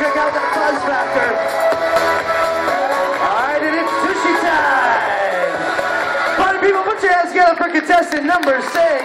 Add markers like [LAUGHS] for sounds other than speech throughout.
check out that buzz factor. All right, and it's sushi time. Party people, put your hands together for contestant number six.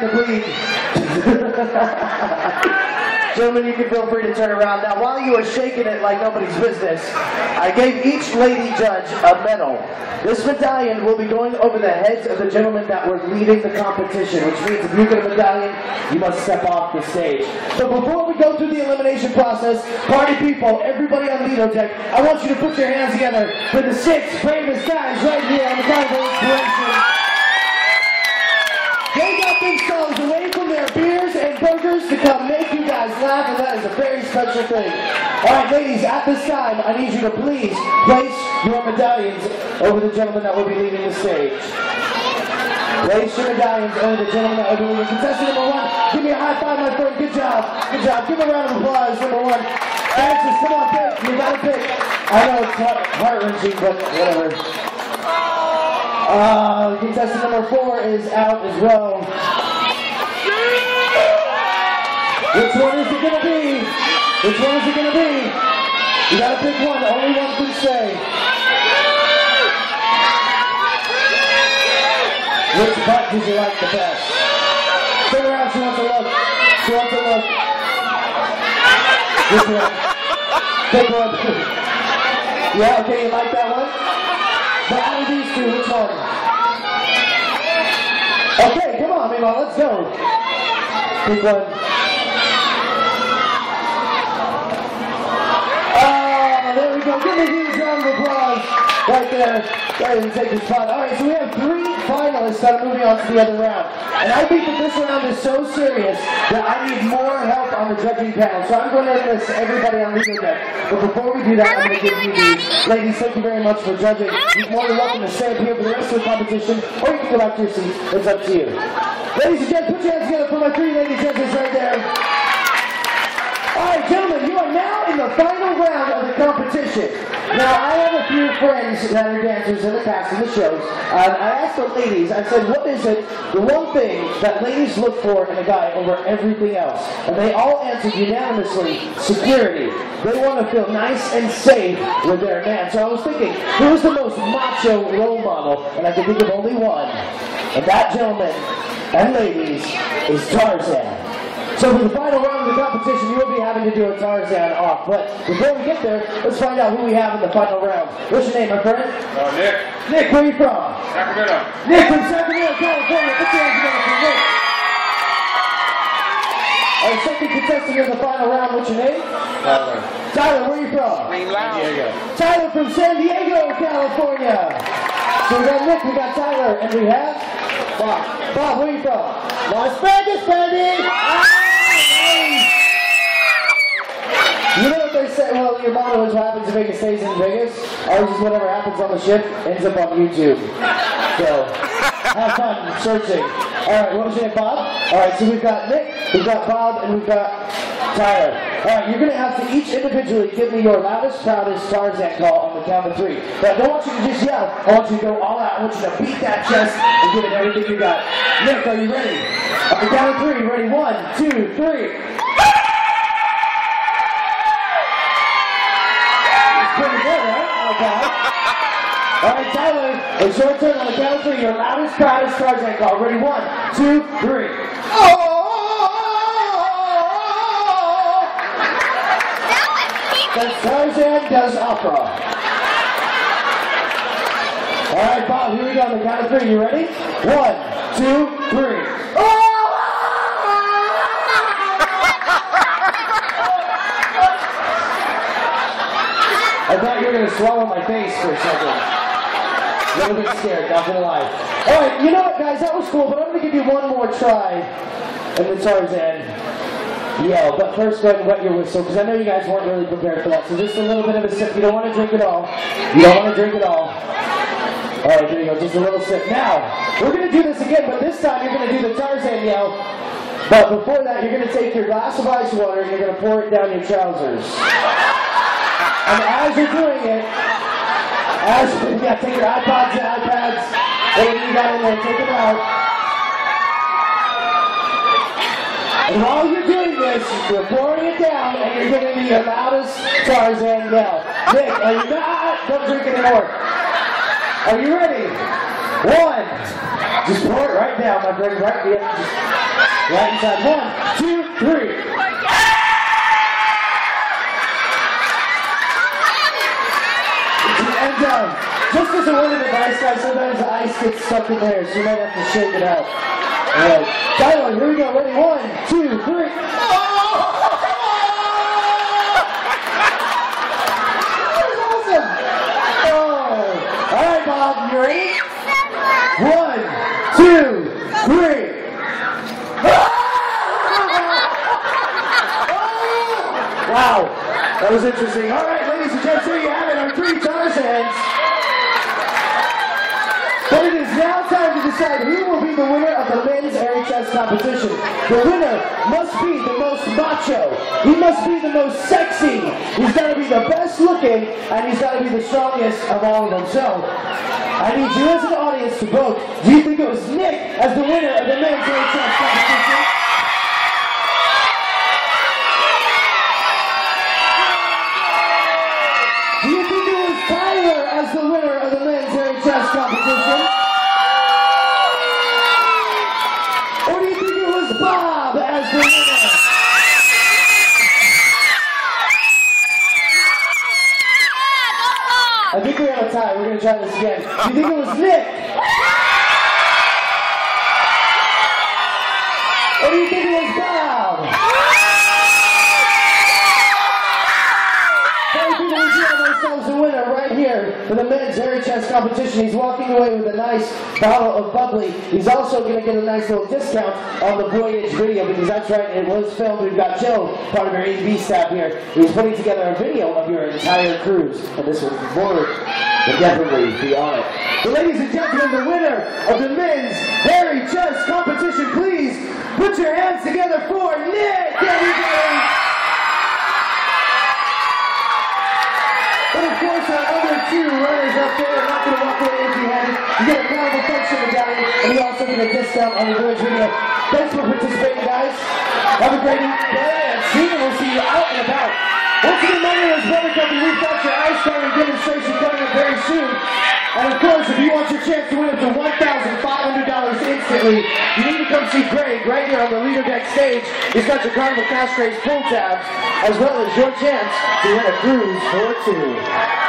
Eyes are starting to bleed. Gentlemen, you can feel free to turn around. Now, while you were shaking it like nobody's business, I gave each lady judge a medal. This medallion will be going over the heads of the gentlemen that were leading the competition, which means if you get a medallion, you must step off the stage. So before we go through the elimination process, party people, everybody on Lido Deck, I want you to put your hands together for the six famous guys right here on the Carnival Inspiration. All right, ladies, at this time, I need you to please place your medallions over the gentleman that will be leaving the stage. Place your medallions over the gentleman that will be leaving. Contestant number one, give me a high five, my friend. Good job. Good job. Give a round of applause, number one. Francis, come on, pick. You gotta pick. I know it's heart- heart-wrenching, but whatever. Uh, contestant number four is out as well. Which one is it gonna be? Which one is it gonna be? You gotta pick one. The only one can say. Which butt did you like the best? Turn around. She wants to look. She wants to look. Which one? Pick one. [LAUGHS] yeah. Okay. You like that one? But out of these two, which one? Okay, come on, Mima, let's go. Pick one. Oh, there we go. Give a huge round of applause right there. Go ahead and take your spot. All right, so we have three finalists that are moving on to the other round. And I think that this round is so serious that I need more help on the judging panel. So I'm going to enlist everybody on Lido deck. But before we do that, I'm going to give you these. Ladies, thank you very much for judging. You're more than welcome to stay up here for the rest of the competition, or you can go back to your seat. It's up to you. Ladies and gentlemen, put your hands together for my three lady judges right there. All right, gentlemen, you are now in the final round of the competition. Now, I have a few friends that are dancers in the past in the shows. Uh, I asked the ladies, I said, what is it, the one thing that ladies look for in a guy over everything else? And they all answered unanimously, security. They want to feel nice and safe with their man. So I was thinking, who's the most macho role model? And I could think of only one. And that gentleman and ladies is Tarzan. So for the final round of the competition, you will be having to do a Tarzan off. But before we get there, let's find out who we have in the final round. What's your name, my friend? Uh, Nick, Nick, where are you from? Sacramento. Nick from Sacramento, California. Put your hands together for Nick. Our second contestant in the final round, what's your name? Tyler. Tyler, where are you from? San Diego. Tyler from San Diego, California. So we got Nick, we got Tyler, and we have Bob. Bob, where are you from? Las Vegas, baby! You know what they say? Well, your motto is what happens in Vegas stays in Vegas. Ours is whatever happens on the ship ends up on YouTube. So, have fun searching. All right, what was your name, Bob? All right, so we've got Nick, we've got Bob, and we've got Tyler. All right, you're going to have to each individually give me your loudest, proudest Tarzan call on the count of three. But I don't want you to just yell. I want you to go all out. I want you to beat that chest and give it everything you got. Nick, are you ready? On the count of three. Ready? One, two, three. It's pretty good, right? Okay. All right, Tyler, it's your turn on the count of three. Your loudest, proudest Tarzan call. Ready? One, two, three. Oh! That's Tarzan does opera. All right, Bob, here we go the count of three. You ready? One, two, three. I thought you were going to swallow my face for a second. A little bit scared, not gonna lie. All right, you know what, guys? That was cool, but I'm gonna give you one more try and the Tarzan yell. But first, go ahead and wet your whistle, because I know you guys weren't really prepared for that. So just a little bit of a sip. You don't want to drink it all. You don't want to drink it all. All right, there you go. Just a little sip. Now, we're gonna do this again, but this time you're gonna do the Tarzan yell. But before that, you're gonna take your glass of ice water and you're gonna pour it down your trousers. And as you're doing it, as yeah, take your iPods and iPads, whatever you got in there, take it out. And while you're doing this, you're pouring it down and you're giving me your loudest Tarzan yell. Nick, are you not? Don't drink anymore. Are you ready? One. Just pour it right down, my friend. Right, just right inside. One, two, three. And um, just as a word of advice, guys, sometimes the ice gets stuck in there, so you might have to shake it out. All right, Tyler, here we go. Ready? One, two, three. That was awesome. Oh. All right, Bob, you ready? One, two, three. [LAUGHS] Wow, that was interesting. All right, ladies and gents, there you have it, our three But it is now time to decide who will be the winner of the men's airy chest competition. The winner must be the most macho. He must be the most sexy. He's got to be the best looking, and he's got to be the strongest of all of them. So, I need you as an audience to vote. Do you think it was Nick as the winner of the men's airy chest competition? I think we have a tie. We're to try this again. You think it was Nick? Or do you think it was Bob? Hey, people, we have ourselves a winner right here for the men's competition. He's walking away with a nice bottle of bubbly. He's also going to get a nice little discount on the Voyage video because that's right, it was filmed. We've got Joe, part of our AV staff here, who's putting together a video of your entire cruise. And this will more than definitely be on it. But ladies and gentlemen, the winner of the men's hairy chest competition, please put your hands together for Nick, everybody! Medallion, and a discount on Voyage video. Thanks for participating, guys. Have a great day, and you. We'll see you out and about. Once again, my name is Brother Company. We've got your ice skating demonstration coming up very soon. And of course, if you want your chance to win up to $1,500 instantly, you need to come see Greg right here on the Lido deck stage. He's got your Carnival Cash Race pull tabs, as well as your chance to win a cruise for two.